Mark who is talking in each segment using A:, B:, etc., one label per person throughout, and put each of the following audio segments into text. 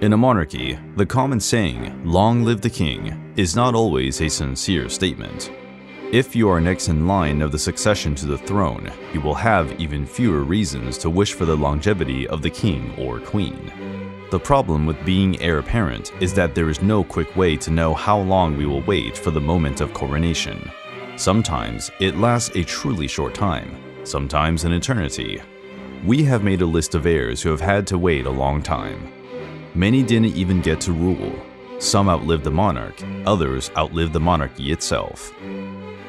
A: In a monarchy, the common saying, long live the king, is not always a sincere statement. If you are next in line of the succession to the throne, you will have even fewer reasons to wish for the longevity of the king or queen. The problem with being heir apparent is that there is no quick way to know how long we will wait for the moment of coronation. Sometimes it lasts a truly short time, sometimes an eternity. We have made a list of heirs who have had to wait a long time. Many didn't even get to rule. Some outlived the monarch, others outlived the monarchy itself.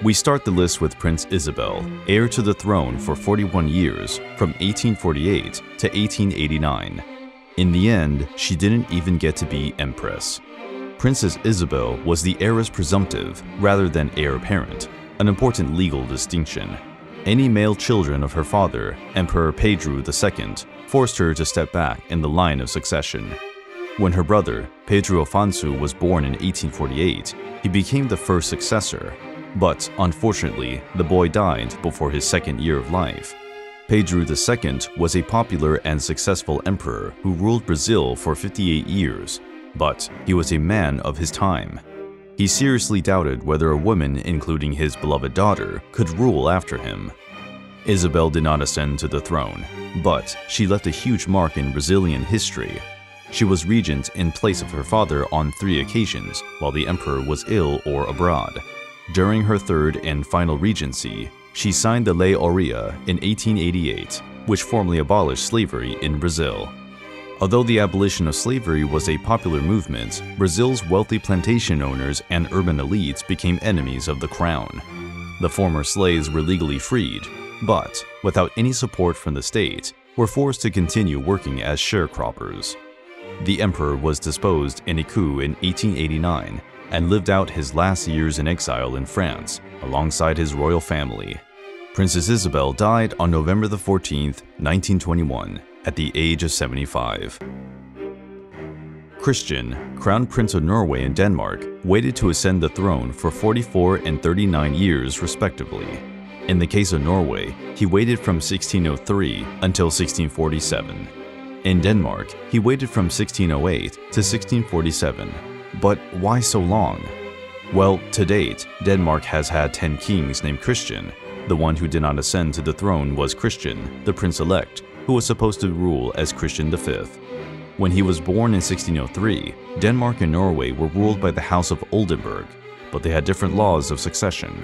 A: We start the list with Prince Isabel, heir to the throne for 41 years, from 1848 to 1889. In the end, she didn't even get to be empress. Princess Isabel was the heiress presumptive rather than heir apparent, an important legal distinction. Any male children of her father, Emperor Pedro II, forced her to step back in the line of succession. When her brother, Pedro Afonso, was born in 1848, he became the first successor. But unfortunately, the boy died before his second year of life. Pedro II was a popular and successful emperor who ruled Brazil for 58 years, but he was a man of his time. He seriously doubted whether a woman, including his beloved daughter, could rule after him. Isabel did not ascend to the throne, but she left a huge mark in Brazilian history she was regent in place of her father on three occasions while the emperor was ill or abroad. During her third and final regency, she signed the Lei Aurea in 1888, which formally abolished slavery in Brazil. Although the abolition of slavery was a popular movement, Brazil's wealthy plantation owners and urban elites became enemies of the crown. The former slaves were legally freed, but, without any support from the state, were forced to continue working as sharecroppers. The emperor was disposed in a coup in 1889 and lived out his last years in exile in France alongside his royal family. Princess Isabel died on November 14, 1921, at the age of 75. Christian, Crown Prince of Norway and Denmark, waited to ascend the throne for 44 and 39 years respectively. In the case of Norway, he waited from 1603 until 1647. In Denmark, he waited from 1608 to 1647. But why so long? Well, to date, Denmark has had 10 kings named Christian. The one who did not ascend to the throne was Christian, the prince-elect, who was supposed to rule as Christian V. When he was born in 1603, Denmark and Norway were ruled by the House of Oldenburg, but they had different laws of succession.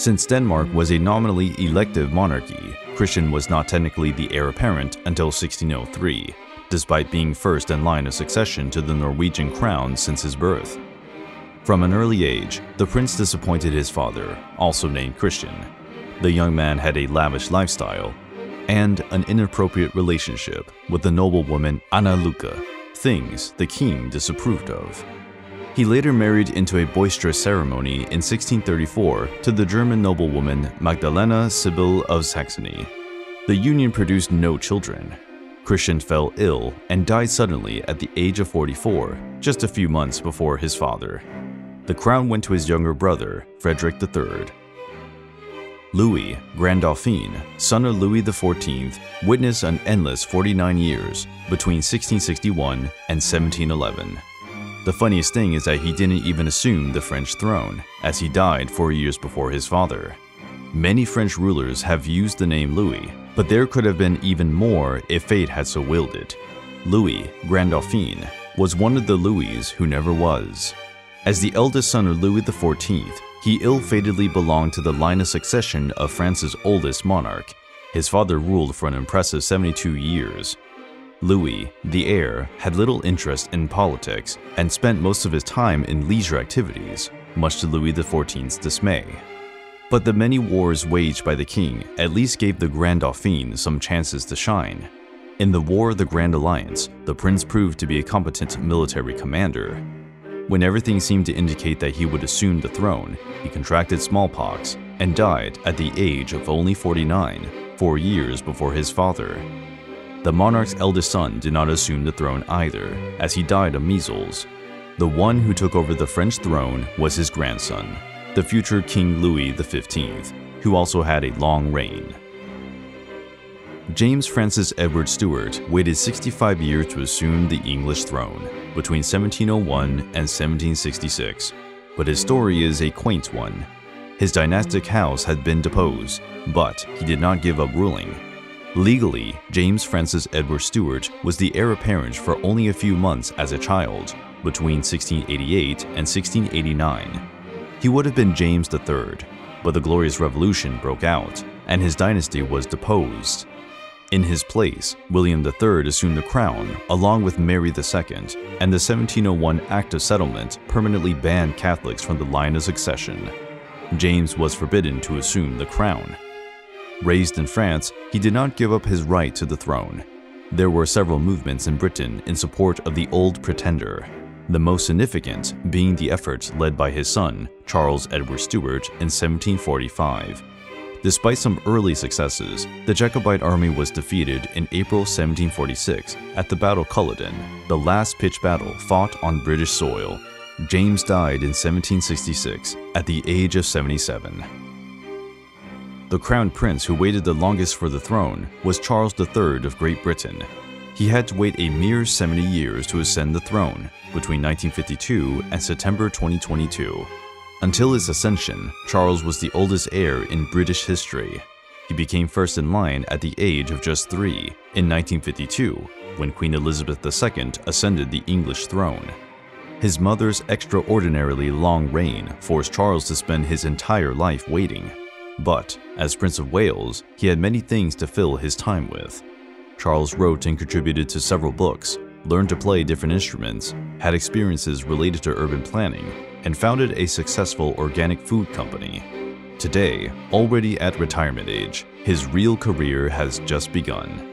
A: Since Denmark was a nominally elective monarchy, Christian was not technically the heir apparent until 1603, despite being first in line of succession to the Norwegian crown since his birth. From an early age, the prince disappointed his father, also named Christian. The young man had a lavish lifestyle and an inappropriate relationship with the noblewoman Anna Lykke, things the king disapproved of. He later married into a boisterous ceremony in 1634 to the German noblewoman Magdalena Sibyl of Saxony. The union produced no children. Christian fell ill and died suddenly at the age of 44, just a few months before his father. The crown went to his younger brother, Frederick III. Louis, Grand Dauphin, son of Louis XIV, witnessed an endless 49 years between 1661 and 1711. The funniest thing is that he didn't even assume the French throne, as he died four years before his father. Many French rulers have used the name Louis, but there could have been even more if fate had so willed it. Louis, Grand Dauphin, was one of the Louis who never was. As the eldest son of Louis XIV, he ill-fatedly belonged to the line of succession of France's oldest monarch. His father ruled for an impressive 72 years, Louis, the heir, had little interest in politics and spent most of his time in leisure activities, much to Louis XIV's dismay. But the many wars waged by the king at least gave the Grand Dauphin some chances to shine. In the War of the Grand Alliance, the prince proved to be a competent military commander. When everything seemed to indicate that he would assume the throne, he contracted smallpox and died at the age of only 49, four years before his father. The monarch's eldest son did not assume the throne either, as he died of measles. The one who took over the French throne was his grandson, the future King Louis XV, who also had a long reign. James Francis Edward Stuart waited 65 years to assume the English throne, between 1701 and 1766. But his story is a quaint one. His dynastic house had been deposed, but he did not give up ruling. Legally, James Francis Edward Stuart was the heir apparent for only a few months as a child, between 1688 and 1689. He would have been James III, but the Glorious Revolution broke out, and his dynasty was deposed. In his place, William III assumed the crown along with Mary II, and the 1701 Act of Settlement permanently banned Catholics from the line of succession. James was forbidden to assume the crown. Raised in France, he did not give up his right to the throne. There were several movements in Britain in support of the old pretender, the most significant being the efforts led by his son, Charles Edward Stuart, in 1745 Despite some early successes, the Jacobite army was defeated in April 1746 at the Battle Culloden, the last pitched battle fought on British soil. James died in 1766 at the age of 77. The crown prince who waited the longest for the throne was Charles III of Great Britain. He had to wait a mere 70 years to ascend the throne between 1952 and September 2022. Until his ascension, Charles was the oldest heir in British history. He became first in line at the age of just three in 1952, when Queen Elizabeth II ascended the English throne. His mother's extraordinarily long reign forced Charles to spend his entire life waiting. But, as Prince of Wales, he had many things to fill his time with. Charles wrote and contributed to several books, learned to play different instruments, had experiences related to urban planning, and founded a successful organic food company. Today, already at retirement age, his real career has just begun.